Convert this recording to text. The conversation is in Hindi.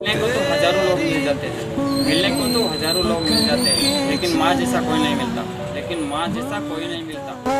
मिलने को तो हज़ारों लोग मिल जाते हैं। मिलने को तो हज़ारों लोग मिल जाते हैं, लेकिन माँ जैसा कोई नहीं मिलता। लेकिन माँ जैसा कोई नहीं मिलता।